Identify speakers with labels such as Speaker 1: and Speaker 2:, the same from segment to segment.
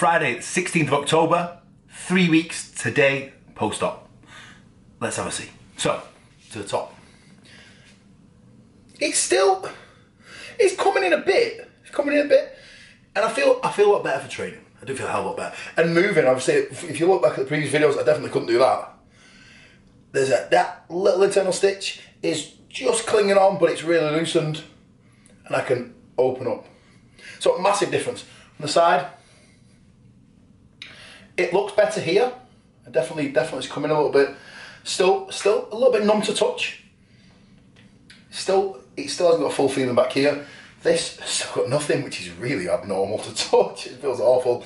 Speaker 1: Friday, 16th of October, three weeks today, post-op. Let's have a see. So, to the top. It's still, it's coming in a bit. It's coming in a bit. And I feel, I feel a lot better for training. I do feel a hell of a lot better. And moving, obviously, if you look back at the previous videos, I definitely couldn't do that. There's a, that little internal stitch is just clinging on, but it's really loosened. And I can open up. So massive difference. On the side, it looks better here. Definitely, definitely it's coming a little bit. Still, still a little bit numb to touch. Still, it still hasn't got a full feeling back here. This still got nothing, which is really abnormal to touch. It feels awful.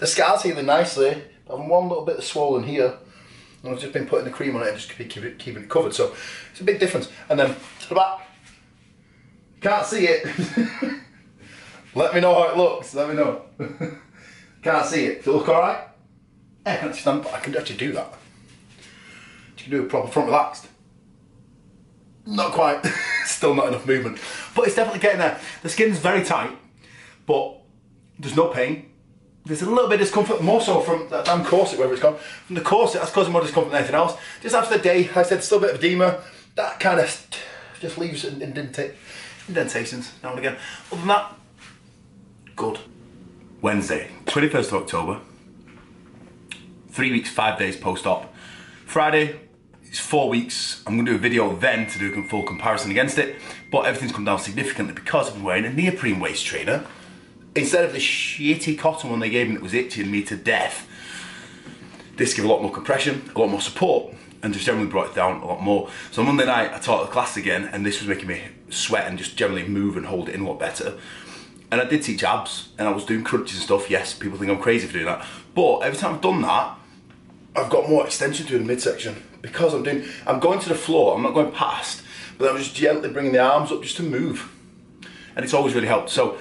Speaker 1: The scar's healing nicely. I'm one little bit of swollen here. And I've just been putting the cream on it and just keep it, keeping it covered. So it's a big difference. And then to the back, can't see it. Let me know how it looks. Let me know. can't see it. Does it look alright? I can, actually, I can actually do that. You can do a proper front relaxed. Not quite. Still not enough movement. But it's definitely getting there. The skin's very tight, but there's no pain. There's a little bit of discomfort, more so from that damn corset, wherever it's gone. From the corset, that's causing more discomfort than anything else. Just after the day, I said still a bit of edema. That kind of just leaves indenta indentations now and again. Other than that, good. Wednesday, 21st of October. Three weeks, five days post-op. Friday, it's four weeks. I'm gonna do a video then to do a full comparison against it, but everything's come down significantly because I've been wearing a neoprene waist trainer instead of the shitty cotton one they gave me that was itching me to death. This gave a lot more compression, a lot more support, and just generally brought it down a lot more. So Monday night I taught the class again, and this was making me sweat and just generally move and hold it in a lot better. And I did teach abs, and I was doing crunches and stuff. Yes, people think I'm crazy for doing that, but every time I've done that, I've got more extension to the midsection because I'm doing, I'm going to the floor, I'm not going past, but I'm just gently bringing the arms up just to move. And it's always really helped. So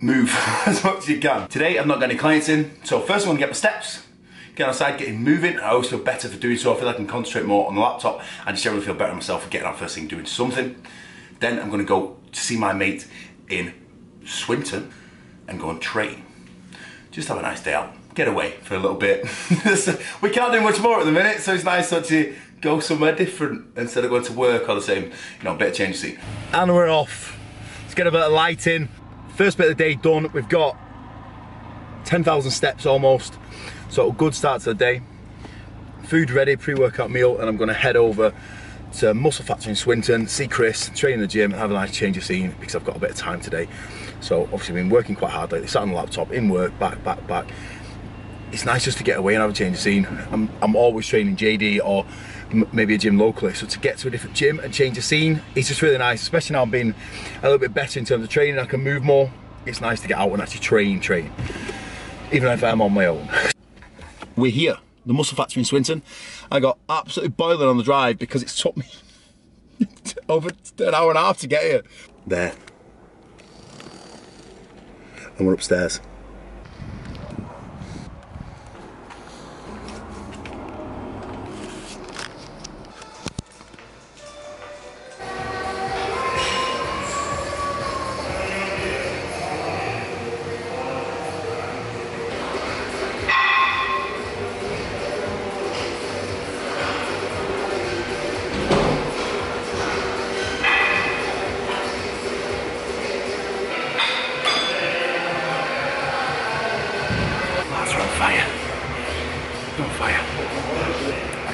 Speaker 1: move as much as you can. Today I'm not got any clients in, so first I'm gonna get my steps, get outside, getting moving. I always feel better for doing so. I feel like I can concentrate more on the laptop. I just generally feel better myself for getting out first thing, doing something. Then I'm gonna go to see my mate in Swinton and go and train. Just have a nice day out get away for a little bit. we can't do much more at the minute, so it's nice to go somewhere different instead of going to work or the same, you know, bit of change of scene. And we're off. Let's get a bit of lighting. First bit of the day done. We've got 10,000 steps almost. So good start to the day. Food ready, pre-workout meal, and I'm gonna head over to Muscle Factory in Swinton, see Chris, train in the gym, and have a nice change of scene because I've got a bit of time today. So obviously been working quite hard lately, sat on the laptop, in work, back, back, back it's nice just to get away and have a change of scene. I'm, I'm always training JD or maybe a gym locally, so to get to a different gym and change the scene, it's just really nice, especially now I'm being a little bit better in terms of training, I can move more. It's nice to get out and actually train, train, even if I'm on my own. We're here, the Muscle Factory in Swinton. I got absolutely boiling on the drive because it's took me over an hour and a half to get here. There. And we're upstairs.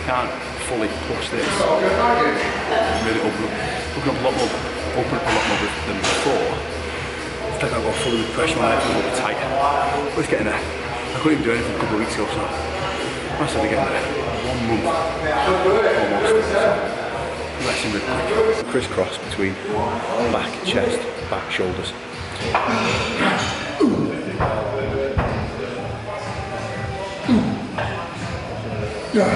Speaker 1: Can't fully push this. Really open up, open up a lot more, open up a lot more than before. It's like I've got fully with pressure on it, a little bit tight. But it's getting there. I couldn't even do anything a couple of weeks ago, so starting getting there. One month, almost. So, really quick. Crisscross between back, chest, back, shoulders. Before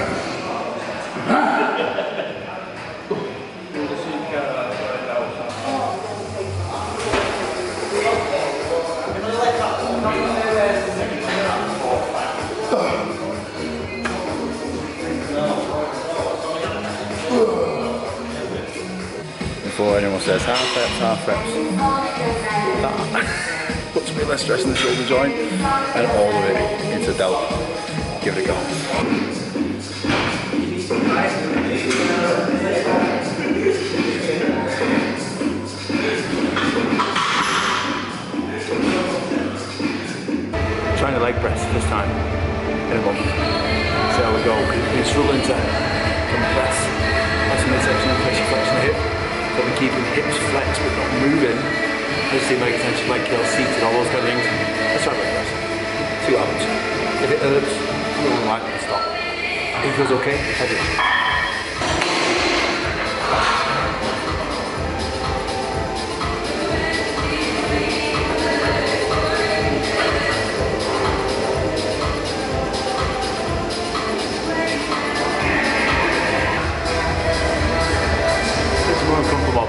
Speaker 1: anyone says half reps, half reps. That.
Speaker 2: puts a bit less stress in the shoulder joint, and all of it into delt. Give it a go.
Speaker 3: This time in a month. See how we go. Been struggling to compress that's midsection and pressure flexion hip. So we're keeping hips flexed but not moving. Let's see leg extension, leg curl, seated, all those kind of things. Let's try leg press. See what happens. If it hurts, we'll and stop. If it feels okay, heavy. It's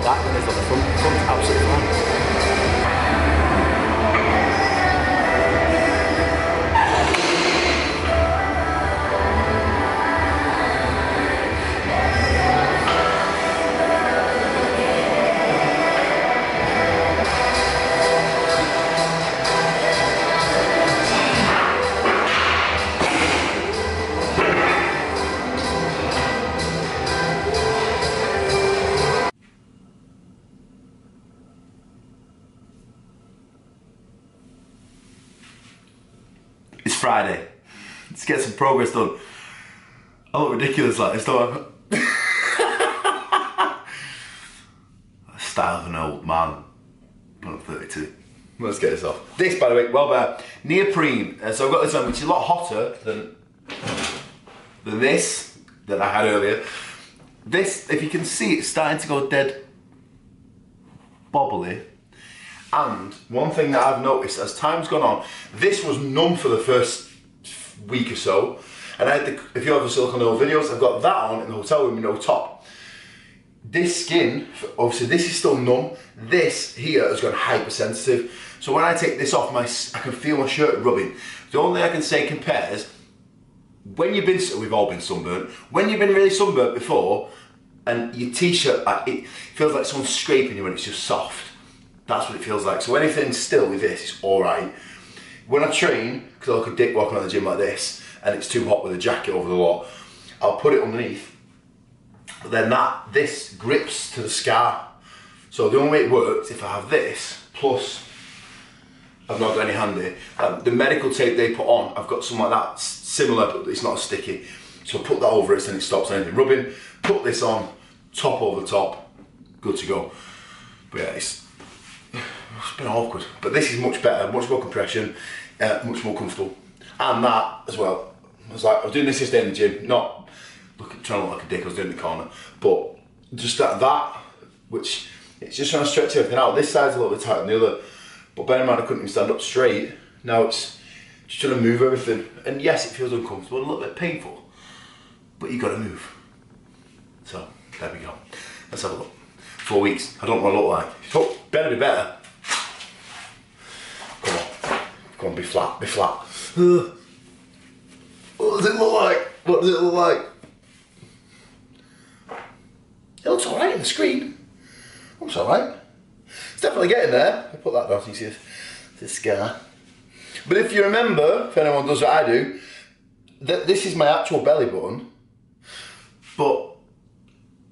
Speaker 3: that it is the front. The front's absolutely fine.
Speaker 1: Progress done. I look ridiculous like this, I? Style of an old man. I'm 32. Let's get this off. This, by the way, well better. Neoprene. Uh, so I've got this one, which is a lot hotter than than this that I had earlier. This, if you can see, it's starting to go dead bobbly. And one thing that I've noticed as time's gone on, this was numb for the first week or so. And I had the, if you have the silicone oil videos, I've got that on in the hotel room no top. This skin, obviously this is still numb. This here has gone hypersensitive. So when I take this off, my I can feel my shirt rubbing. The only thing I can say compares, when you've been, we've all been sunburnt, when you've been really sunburnt before, and your t-shirt, uh, it feels like someone's scraping you and it's just soft. That's what it feels like. So anything still with this is all right. When I train, because I look a dick walking around the gym like this, and it's too hot with a jacket over the lot, I'll put it underneath. But then that this grips to the scar. So the only way it works if I have this plus I've not got any handy. Um, the medical tape they put on, I've got something like that similar, but it's not sticky. So put that over it, then it stops anything rubbing. Put this on, top over top, good to go. But yeah, it's, it's been awkward. But this is much better, much more compression, uh, much more comfortable. And that as well. I was like, I was doing this yesterday in the gym, not looking, trying to look like a dick, I was doing in the corner. But just that, that, which it's just trying to stretch everything out. This side's a little bit tighter than the other. But bear in mind, I couldn't even stand up straight. Now it's just trying to move everything. And yes, it feels uncomfortable, a little bit painful. But you got to move. So there we go. Let's have a look. Four weeks. I don't know what I look like. Oh, better be better. Come Come on, be flat, be flat. What does it look like? What does it look like? It looks alright on the screen. Looks alright. It's definitely getting there. I put that down so you see this, this scar. But if you remember, if anyone does what I do, that this is my actual belly button, but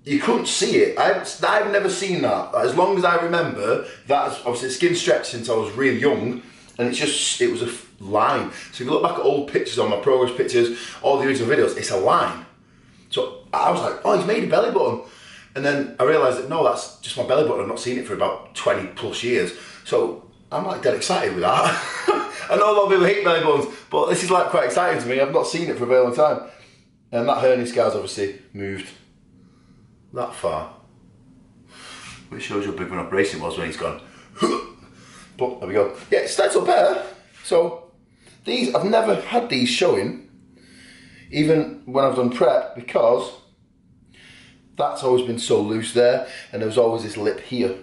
Speaker 1: you couldn't see it. I've, I've never seen that. As long as I remember, that's obviously skin stretched since I was really young, and it's just, it was a line. So if you look back at old pictures on my progress pictures, all the original videos, it's a line. So I was like, oh, he's made a belly button. And then I realised that no, that's just my belly button. I've not seen it for about 20 plus years. So I'm like dead excited with that. I know a lot of people hate belly buttons, but this is like quite exciting to me. I've not seen it for a very long time. And that hernia scar's obviously moved that far. Which shows you how big an operation was when he's gone. But there we go. Yeah, it's starts up better. So these, I've never had these showing, even when I've done prep, because that's always been so loose there, and there was always this lip here.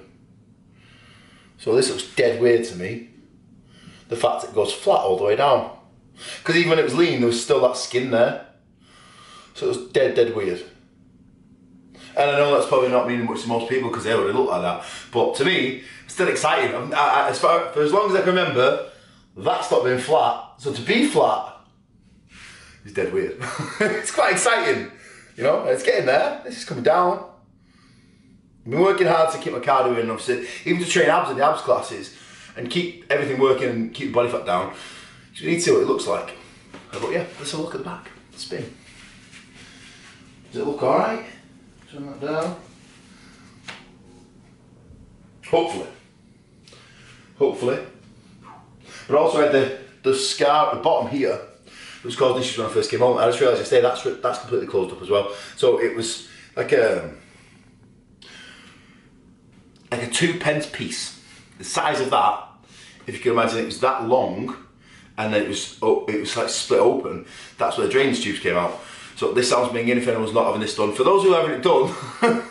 Speaker 1: So this looks dead weird to me. The fact it goes flat all the way down. Because even when it was lean, there was still that skin there. So it was dead, dead weird. And I know that's probably not meaning much to most people because they already look like that. But to me, still exciting. I, I, as far for as long as I can remember, that's not being flat. So to be flat is dead weird. it's quite exciting, you know. It's getting there. This is coming down. I've been working hard to keep my cardio in, obviously, even to train abs in the abs classes and keep everything working and keep the body fat down. You need to see what it looks like. Uh, but yeah, let's have a look at the back. Spin. Does it look alright? Turn that down. Hopefully. Hopefully. But also had the, the scar at the bottom here. Was causing issues when I first came home. I just realised yesterday that's that's completely closed up as well. So it was like a like a two pence piece. The size of that, if you can imagine, it was that long, and then it was oh, it was like split open. That's where the drainage tubes came out. So this sounds being in if anyone's not having this done. For those who it done,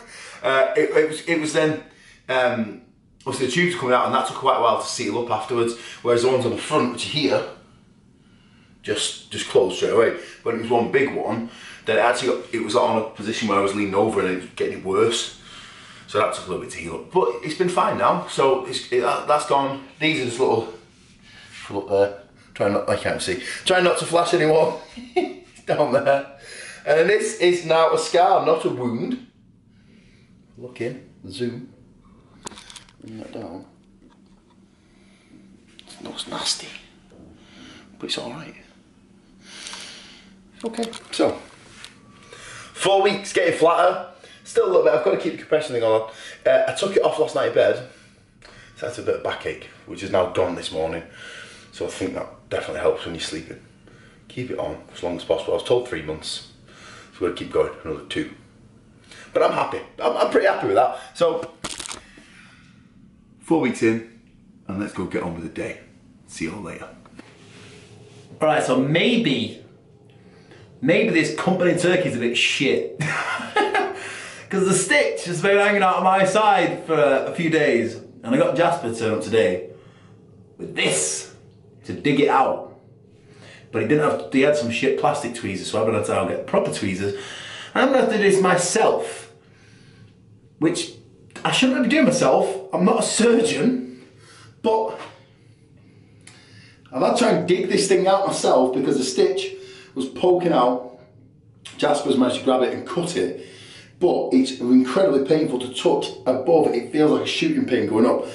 Speaker 1: uh, it, it was it was then. Um, obviously the tubes coming out, and that took quite a while to seal up afterwards. Whereas the ones on the front, which are here, just just closed straight away. When it was one big one, then it actually got, it was on a position where I was leaning over and it was getting worse. So that took a little bit to heal up, but it's been fine now. So it's, it, that, that's gone. These are just little up there. Uh, try not, I can't see. Try not to flash anymore. Down there. And this is now a scar, not a wound. Look in, zoom. Bring that down. It looks nasty, but it's all right. Okay, so four weeks getting flatter. Still a little bit. I've got to keep the compression thing on. Uh, I took it off last night in bed. So that's a bit of backache, which is now gone this morning. So I think that definitely helps when you're sleeping. Keep it on as long as possible. I was told three months, so we're gonna keep going another two. But I'm happy. I'm, I'm pretty happy with that. So four weeks in, and let's go get on with the day. See you all later.
Speaker 4: Alright, so maybe, maybe this company turkey's a bit shit. Because the stitch has been hanging out on my side for a few days. And I got Jasper to turn up today with this to dig it out. But he didn't have, he had some shit plastic tweezers, so I'm gonna have to get proper tweezers. I'm gonna have to do this myself. Which I shouldn't be doing myself. I'm not a surgeon, but I've had to try and dig this thing out myself because the stitch was poking out. Jasper's managed to grab it and cut it, but it's incredibly painful to touch above. It feels like a shooting pain going up.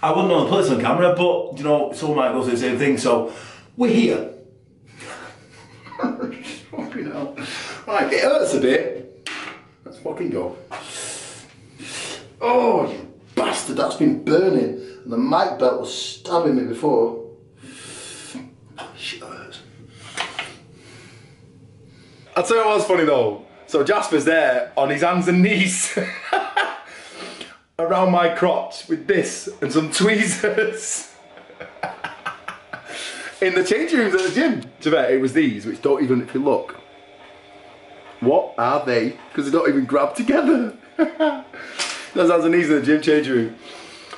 Speaker 4: I wouldn't know put this on camera, but you know, someone might go through the same thing. So we're here. fucking hell. Right, it hurts a bit. Let's fucking go. Oh, you bastard, that's been burning. And the mic belt was stabbing me before. Shit, hurts.
Speaker 1: I'll tell you what was funny though. So Jasper's there on his hands and knees around my crotch with this and some tweezers. In the changing rooms at the gym. To bet it was these, which don't even, if you look, what are they? Because they don't even grab together. Hands and in the gym changing room.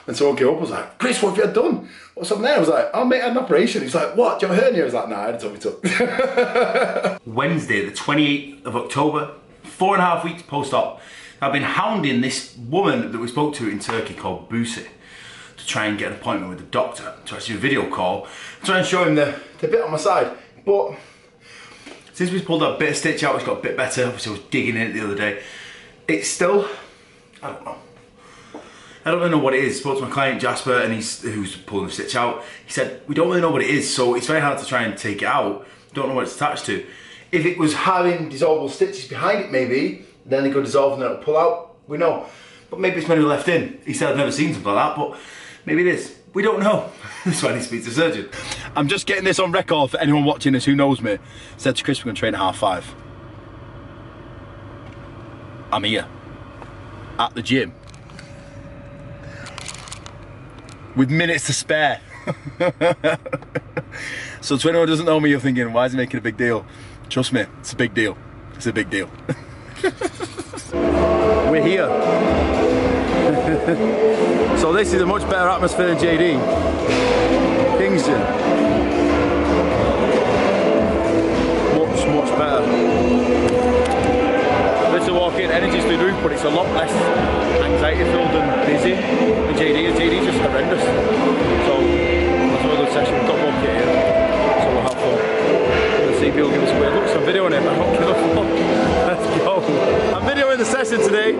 Speaker 1: And so I came up, I was like, Chris, what have you done? What's up there? I was like, oh mate, I had an operation. He's like, what? Do you have a hernia? I was like, nah, I had a tummy tuck.
Speaker 4: Wednesday, the 28th of October, four and a half weeks post op. I've been hounding this woman that we spoke to in Turkey called Buse to try and get an appointment with the doctor to actually do a video call, try and show him the, the bit on my side. But since we've pulled that bit of stitch out, it's got a bit better. Obviously, I was digging in it the other day. It's still, I don't know. I don't really know what it is. spoke to my client Jasper, and he's who's pulling the stitch out. He said we don't really know what it is, so it's very hard to try and take it out. Don't know what it's attached to.
Speaker 1: if it was having dissolvable stitches behind it maybe, then it could dissolve and then it'll pull out. We know.
Speaker 4: But maybe it's maybe left in. He said I've never seen something like that, but maybe it is. We don't know. That's why I need to speak to the surgeon.
Speaker 1: I'm just getting this on record for anyone watching this who knows me. Said to Chris we're gonna train at half five. I'm here. At the gym. With minutes to spare. so to anyone who doesn't know me, you're thinking, why is he making a big deal? Trust me, it's a big deal. It's a big deal. We're here. so this is a much better atmosphere than JD. Kingston. Much, much better. But it's a lot less anxiety filled and busy JD is. JD is just horrendous. So that's a good session. We've got more kit here, so we'll have fun. Let's see people give us weird looks. I'm videoing it. I don't give a fuck. Let's go. I'm videoing the session today.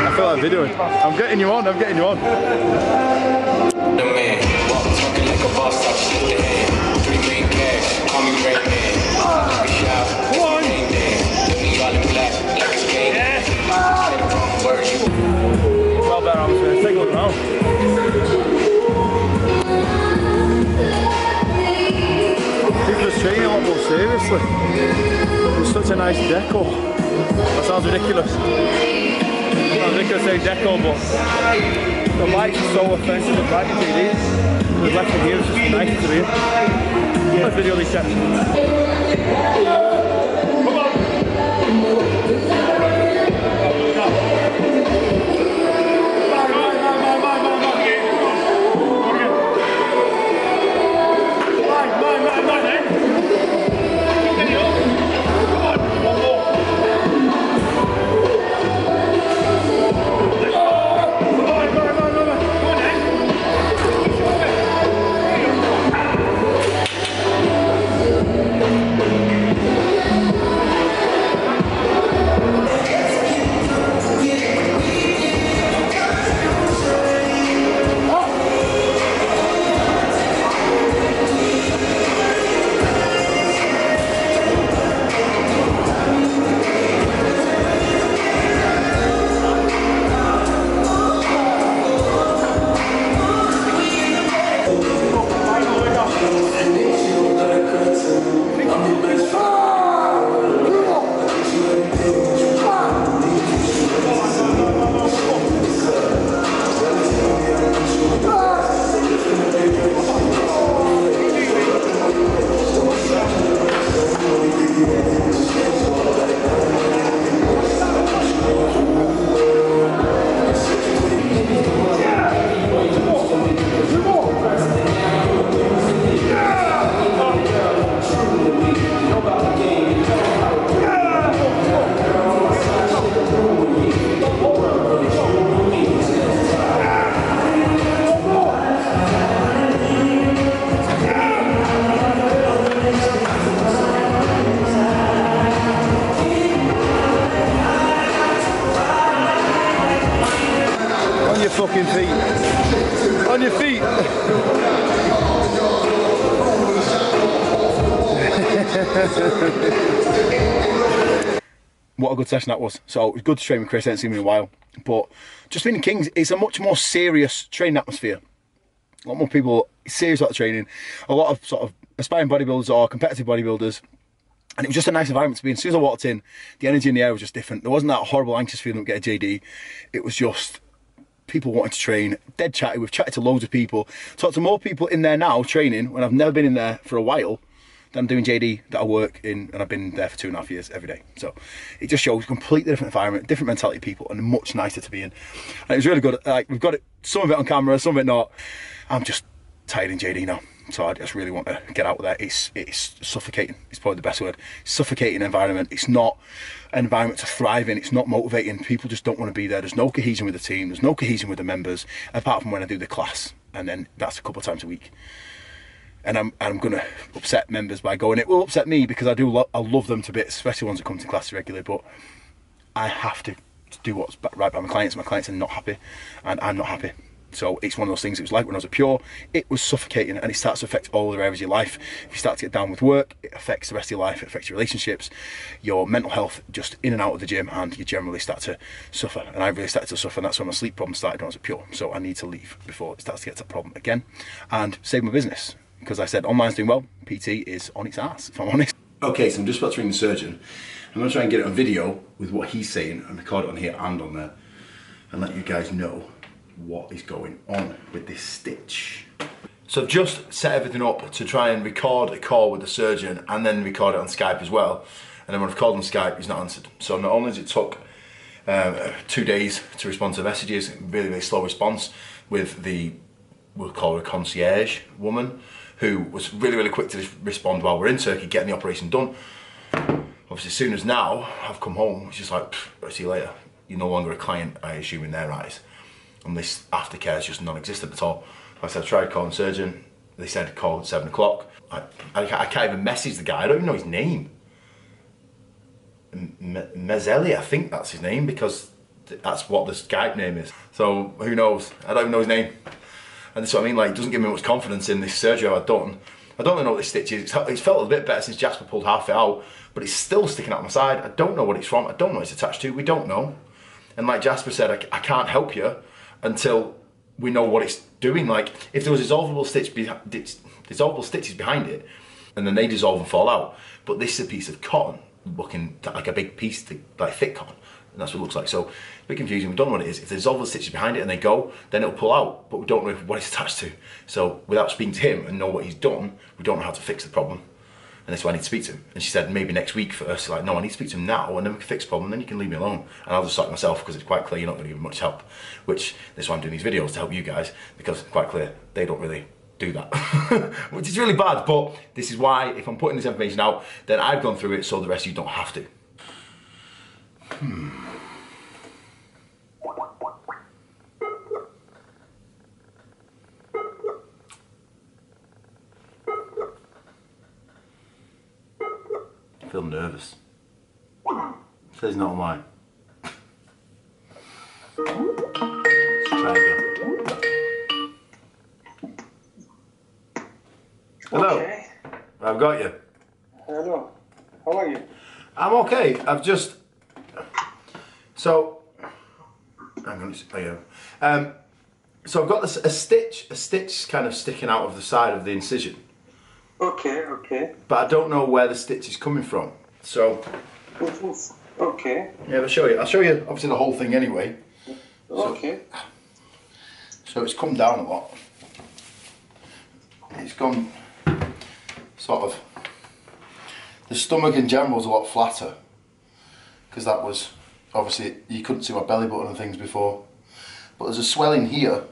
Speaker 1: I feel like videoing. I'm getting you on. I'm getting you on. Seriously. It's such a nice deco. That sounds ridiculous. Sounds ridiculous saying deco, but the lights are so offensive and bright in JD. The left in here is just nice to be in. Let's video these session that was. So it was good to train with Chris, I hadn't seen him in a while. But just being in Kings, it's a much more serious training atmosphere. A lot more people serious about training. A lot of sort of aspiring bodybuilders or competitive bodybuilders. And it was just a nice environment to be in. As soon as I walked in, the energy in the air was just different. There wasn't that horrible anxious feeling of getting a JD. It was just people wanting to train, dead chatty. We've chatted to loads of people. Talked to more people in there now training when I've never been in there for a while I'm doing JD that I work in and I've been there for two and a half years every day. So it just shows a completely different environment, different mentality people and much nicer to be in. And it was really good. Like we've got it some of it on camera, some of it not. I'm just tired in JD now. So I just really want to get out of there. It's it's suffocating. It's probably the best word. Suffocating environment. It's not an environment to thrive in. It's not motivating. People just don't want to be there. There's no cohesion with the team. There's no cohesion with the members, apart from when I do the class, and then that's a couple of times a week. And I'm I'm gonna upset members by going. It will upset me because I do lo- I love them to bits, especially ones that come to class regularly. But I have to do what's right by my clients. My clients are not happy, and I'm not happy. So it's one of those things. It was like when I was a Pure, it was suffocating, and it starts to affect all the areas of your life. If you start to get down with work, it affects the rest of your life. It affects your relationships, your mental health, just in and out of the gym, and you generally start to suffer. And I really started to suffer, and that's when my sleep problem started when I was a Pure. So I need to leave before it starts to get to that problem again, and save my business because I said online's doing well. PT is on its ass, if I'm honest. Okay, so I'm just about to ring the surgeon. I'm to try and get it on video with what he's saying and record it on here and on there and let you guys know what is going on with this stitch. So I've just set everything up to try and record a call with the surgeon and then record it on Skype as well. And then when I've called on Skype, he's not answered. So not only does it took um, two days to respond to messages, really, really slow response with the, we'll call her a concierge woman, who was really, really quick to respond while we're in Turkey getting the operation done. obviously, as soon as now I've come home, it's just like, "Pff, see you later. You're no longer a client, I assume, in their eyes. And this aftercare is just non existent at all. I said, I tried calling the surgeon. They said call at seven o'clock. I, I, I can't even message the guy. I don't even know his name. M- Mezeli, I think that's his name because th- that's what the Skype name is. So who knows? I don't even know his name. And that's what I mean, like, it doesn't give me much confidence in this surgery I've done. I don't really know what this stitch is. It's, felt a bit better since Jasper pulled half it out, but it's still sticking out my side. I don't know what it's from. I don't know what it's attached to. We don't know. And like Jasper said, I, I can't help you until we know what it's doing. Like, if there was dissolvable stitch, be, dissolvable stitches behind it, and then they dissolve and fall out. But this is a piece of cotton, looking like a big piece, like thick cotton. And that's what it looks like. So a bit confusing. We don't know what it is. If there's dissolvable stitches behind it and they go, then it'll pull out. But we don't know what it's attached to. So without speaking to him and know what he's done, we don't know how to fix the problem. And that's why I need to speak to him. And she said, maybe next week first. Like, no, I need to speak to him now, and then we can fix the problem, then you can leave me alone. And I'll just it myself, because it's quite clear you're not going to give much help. Which, that's why I'm doing these videos, to help you guys, because quite clear they don't really do that. Which is really bad, but this is why, if I'm putting this information out, then I've gone through it, so the rest of you don't have to. I feel nervous. Says not mine. Let's try again. Hello.
Speaker 5: Okay.
Speaker 1: I've got you.
Speaker 5: Hello. How are you?
Speaker 1: I'm okay. I've just so hang on. it's- I am. Um, so I've got this a stitch, a stitch kind of sticking out of the side of the incision,
Speaker 5: Okay, okay.
Speaker 1: but I don't know where the stitch is coming from. So
Speaker 5: Okay,
Speaker 1: yeah, I'll show you. I'll show you obviously the whole thing anyway.
Speaker 5: okay.
Speaker 1: So it's come down a lot. It's gone sort of. The stomach in general is a lot flatter because that was obviously you couldn't see my belly button and things before. But there's a swelling here.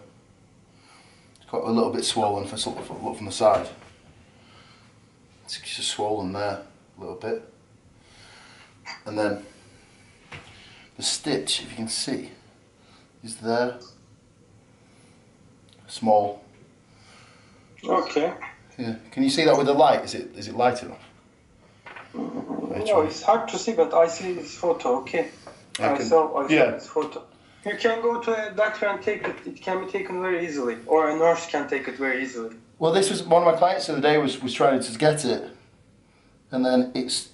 Speaker 1: It's got a little bit swollen if I look from, look from the side. It's just swollen there a little bit. And then the stitch, if you can see, is there small.
Speaker 5: Okay.
Speaker 1: Yeah. Can you see that with the light? Is it is it light enough? Mm, Me
Speaker 5: No, it's hard to see, but I see this photo, okay?
Speaker 1: I
Speaker 5: I
Speaker 1: can-
Speaker 5: saw, I saw
Speaker 1: yeah.
Speaker 5: this photo. You can go to a doctor and take it. It can be taken very easily, or a nurse can take it very easily.
Speaker 1: Well, this was one of my clients the other day was was trying to get it, and then it's.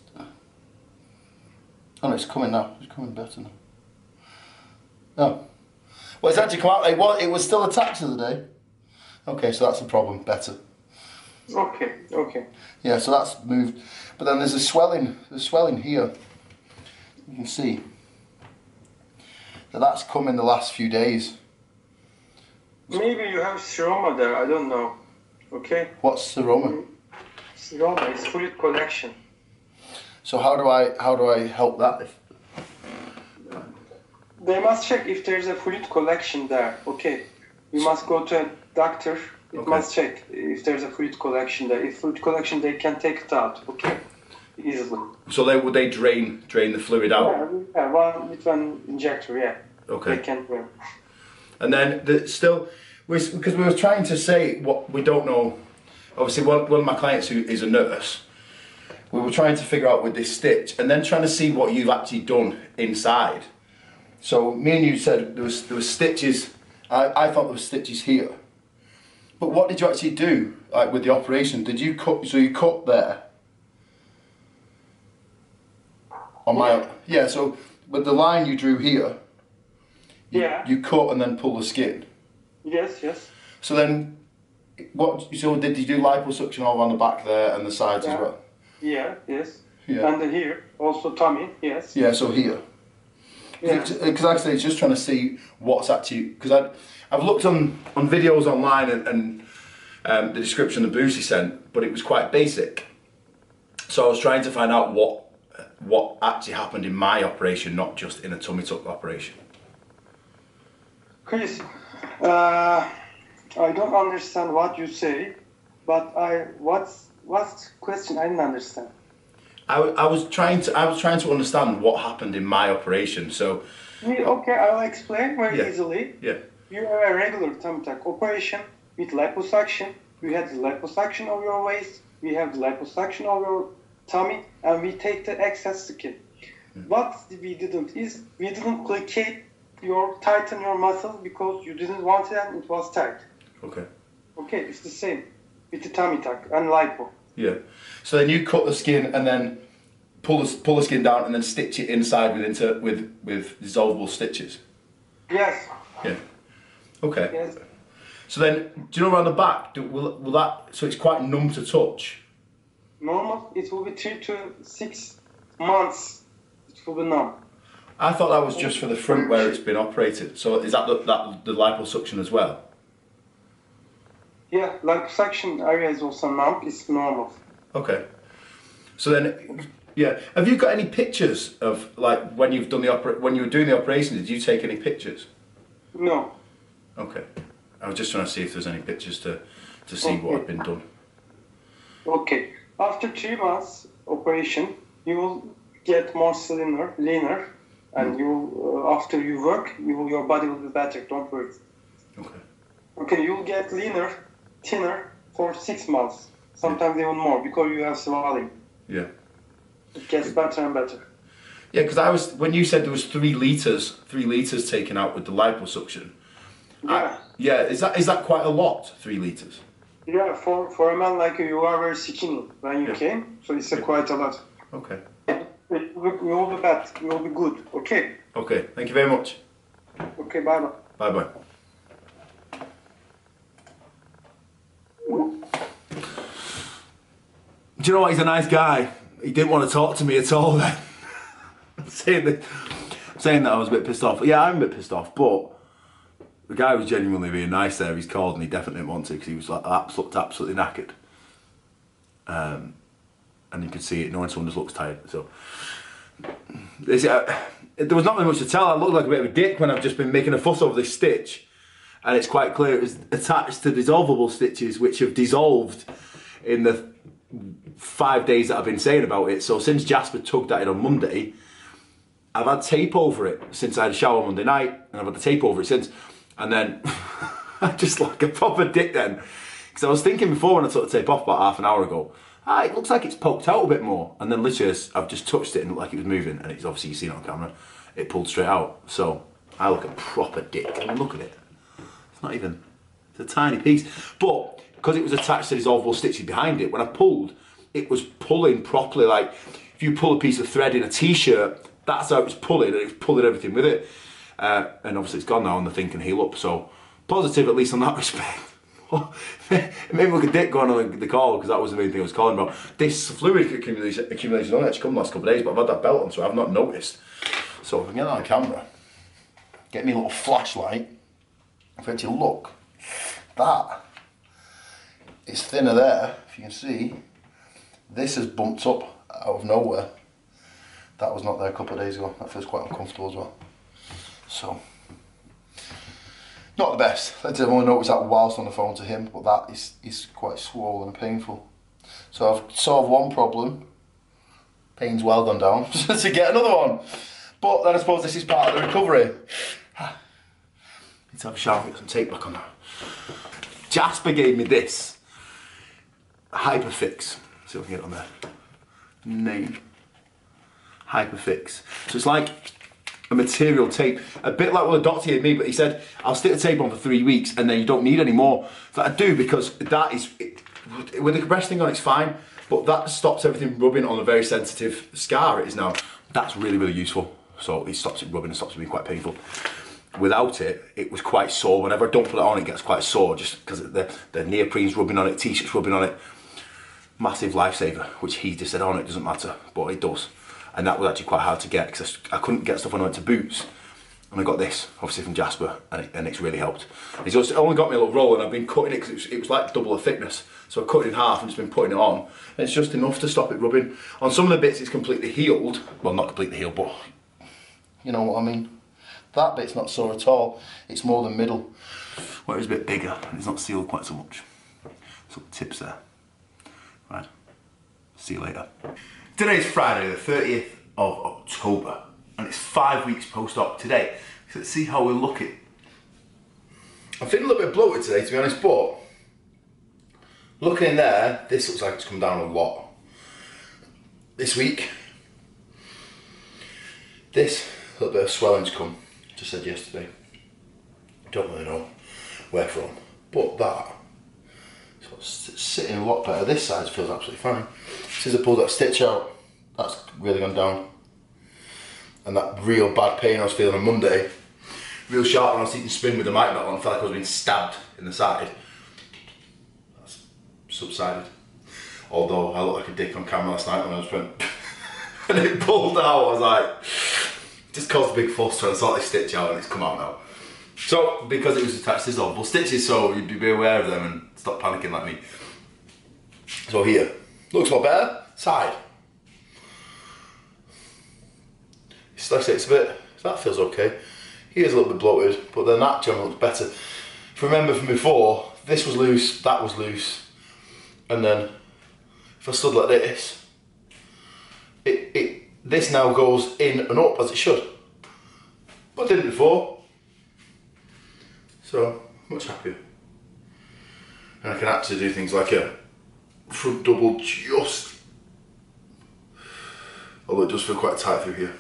Speaker 1: Oh no, it's coming now. It's coming better now. Oh, well, it's actually come out. It was it was still attached the other day. Okay, so that's the problem. Better.
Speaker 5: Okay, okay.
Speaker 1: Yeah, so that's moved, but then there's a swelling. There's swelling here. You can see. That that's come in the last few days.
Speaker 5: Maybe you have seroma there. I don't know. Okay.
Speaker 1: What's seroma?
Speaker 5: Seroma is fluid collection.
Speaker 1: So how do I how do I help that? If,
Speaker 5: They must check if there's a fluid collection there. Okay. You must go to a doctor. It
Speaker 1: Okay.
Speaker 5: must check if there's a fluid collection there. If fluid collection, they can take it out. Okay. Easily.
Speaker 1: so they would they drain drain the fluid out?
Speaker 5: Yeah, yeah, one with one injector. Yeah.
Speaker 1: Okay.
Speaker 5: They can. Yeah.
Speaker 1: And then the, still, because we were trying to say what we don't know. Obviously, one, one of my clients who is a nurse, we were trying to figure out with this stitch, and then trying to see what you've actually done inside. So me and you said there was there was stitches. I, I thought there were stitches here. But what did you actually do like with the operation? Did you cut? So you cut there. On my yeah. So with the line you drew here, you,
Speaker 5: Yeah.
Speaker 1: you cut and then pull the skin.
Speaker 5: Yes. Yes.
Speaker 1: So then, what? So did you do liposuction all around the back there and the sides
Speaker 5: Yeah.
Speaker 1: as well?
Speaker 5: Yeah. Yes.
Speaker 1: Yeah.
Speaker 5: And here also tummy. Yes.
Speaker 1: Yeah. So here,
Speaker 5: Yeah.
Speaker 1: because like I say, it's just trying to see what's actually because I I've looked on on videos online and, and um, the description the Buse sent, but it was quite basic. So I was trying to find out what what actually happened in my operation, not just in a tummy tuck operation.
Speaker 5: Chris, uh, I don't understand what you say, but I what's what's the question? I didn't understand.
Speaker 1: I, I was trying to I was trying to understand what happened in my operation. So
Speaker 5: Okay, I'll explain very
Speaker 1: Yeah.
Speaker 5: easily.
Speaker 1: yeah,
Speaker 5: You have a regular tummy tuck operation with liposuction. You had the liposuction of your waist. We have the liposuction of your tummy, and we take the excess skin. What we didn't is we didn't plicate your tighten your muscle because you didn't want it and it was tight.
Speaker 1: okay,
Speaker 5: Okay, it's the same with the tummy tuck and lipo.
Speaker 1: yeah. So then you cut the skin and then pull the pull the skin down and then stitch it inside with into with with dissolvable stitches.
Speaker 5: Yes,
Speaker 1: Yeah. Okay.
Speaker 5: yes.
Speaker 1: So then, do you know around the back? Do, will will that? So it's quite numb to touch.
Speaker 5: Normal, it will be three to six months. It will be numb.
Speaker 1: I thought that was just for the front where it's been operated. So is that the, that the liposuction as well?
Speaker 5: Yeah, liposuction area is also numb. It's normal.
Speaker 1: Okay. So then, yeah. Have you got any pictures of like when you've done the opera- when you were doing the operation? Did you take any pictures?
Speaker 5: No.
Speaker 1: Okay. I was just trying to see if there's any pictures to to see what had been done.
Speaker 5: Okay. After three months operation, you will get more slimmer, leaner, and you uh, after you work, you your body will be better. Don't worry.
Speaker 1: Okay.
Speaker 5: Okay, you will get leaner, thinner for six months, sometimes even more because you have swelling.
Speaker 1: Yeah.
Speaker 5: It gets better and better.
Speaker 1: Yeah, because I was when you said there was three liters, three liters taken out with the liposuction.
Speaker 5: Yeah.
Speaker 1: Yeah, is that is that quite a lot? Three liters.
Speaker 5: Yeah, for, for a man like you, you are very skinny when you
Speaker 1: Yeah.
Speaker 5: came, so it's a quite a lot.
Speaker 1: Okay.
Speaker 5: You will you will be bad, you will be good. Okay,
Speaker 1: Okay. Thank you very much.
Speaker 5: okay, bye bye.
Speaker 1: Bye bye. Do you know what? He's a nice guy. He didn't want to talk to me at all then. saying, that, saying that I was a bit pissed off. Yeah, I'm a bit pissed off, but the guy was genuinely being nice there. He's called and he definitely didn't want to because he was like, abs- looked absolutely knackered. Um, and you could see it, knowing someone just looks tired. So uh, there was not really much to tell. I looked like a bit of a dick when I've just been making a fuss over this stitch. And it's quite clear it was attached to dissolvable stitches which have dissolved in the five days that I've been saying about it. So since Jasper tugged at it on Monday, I've had tape over it since I had a shower Monday night, and I've had the tape over it since. And then I just like a proper dick then. Because I was thinking before when I took the tape off about half an hour ago, ah, it looks like it's poked out a bit more. And then literally, I've just touched it and looked like it was moving, and it's obviously seen on camera. It pulled straight out. So I look a proper dick. I mean, look at it. It's not even. It's a tiny piece. But because it was attached to dissolvable stitches behind it, when I pulled, it was pulling properly. Like if you pull a piece of thread in a t-shirt, that's how it was pulling, and it was pulling everything with it. Uh, and obviously it's gone now, and the thing can heal up. So positive, at least on that respect. Maybe look at Dick going on the, call because that was the main thing I was calling about. This fluid accumulation, accumulation only actually come the last couple of days, but I've had that belt on, so I've not noticed. So if I can get that on camera, get me a little flashlight. If actually look, that is thinner there. If you can see, this has bumped up out of nowhere. That was not there a couple of days ago. That feels quite uncomfortable as well. So, not the best. I didn't to notice that whilst on the phone to him, but that is, is quite swollen and painful. So I've solved one problem. Pain's well gone down So to get another one. But then I suppose this is part of the recovery. Need to have a shower, get some tape back on that. Jasper gave me this. Hypafix. See if I can get it on there. Name. Hypafix. So it's like a material tape, a bit like what the doctor gave me, but he said, I'll stick the tape on for three weeks and then you don't need any more. So I do because that is, it, with the compressed thing on, it's fine, but that stops everything rubbing on a very sensitive scar it is now. That's really, really useful. So it stops it rubbing and stops it being quite painful. Without it, it was quite sore. Whenever I don't put it on, it gets quite sore just because the, the neoprene's rubbing on it, t-shirt's rubbing on it. Massive lifesaver, which he just said, oh no, it doesn't matter, but it does. And that was actually quite hard to get because I, couldn't get stuff when I went to Boots. And I got this, obviously from Jasper, and, it, and it's really helped. It's just only got me a little roll, and I've been cutting it because it was, it was like double the thickness. So I cut it in half and just been putting it on. And it's just enough to stop it rubbing. On some of the bits, it's completely healed. Well, not completely healed, but you know what I mean. That bit's not sore at all. It's more the middle, where it's a bit bigger and it's not sealed quite so much. So tips there. Right. See you later. Today's Friday, the 30th of October, and it's five weeks post-op today. So let's see how we're looking. I'm feeling a little bit bloated today, to be honest, but looking in there, this looks like it's come down a lot. This week, this little bit of swelling's come, just said yesterday. Don't really know where from, but that sitting a lot better. This side feels absolutely fine. Since I pulled that stitch out, that's really gone down. And that real bad pain I was feeling on Monday, real sharp when I was eating spin with the mic metal and felt like I was being stabbed in the side. That's subsided. Although I looked like a dick on camera last night when I was trying and it pulled out, I was like, just caused a big fuss trying to sort this stitch out and it's come out now. So, because it was attached to dissolvable stitches, so you'd be aware of them and stop panicking like me. So here, looks a lot better. Side. It's like a bit, that feels okay. Here's a little bit bloated, but then that generally looks better. If you remember from before, this was loose, that was loose, and then if I stood like this, it, it this now goes in and up as it should. But didn't before. So, much happier. And I can actually do things like a front double just, although it does feel quite tight through here.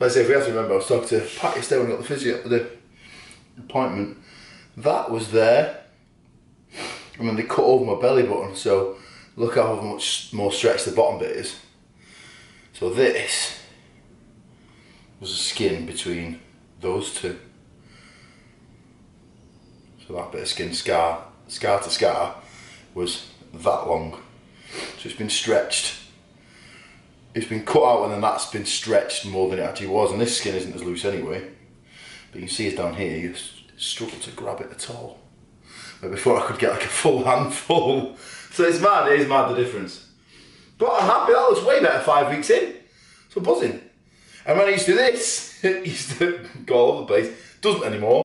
Speaker 1: Like I say, if we have to remember, I was talking to Pat yesterday when I got the physio the appointment. That was there. And then they cut over my belly button, so look how much more stretched the bottom bit is. So this was the skin between those two. So that bit of skin scar, scar to scar, was that long. So it's been stretched. It's been cut out and then that's been stretched more than it actually was. And this skin isn't as loose anyway. But you can see it's down here, you struggle to grab it at all. But before I could get like a full handful. So it's mad, it is mad the difference. But I'm happy, that looks way better five weeks in. So buzzing. And when I used to do this, it used to go all over the place. Doesn't anymore.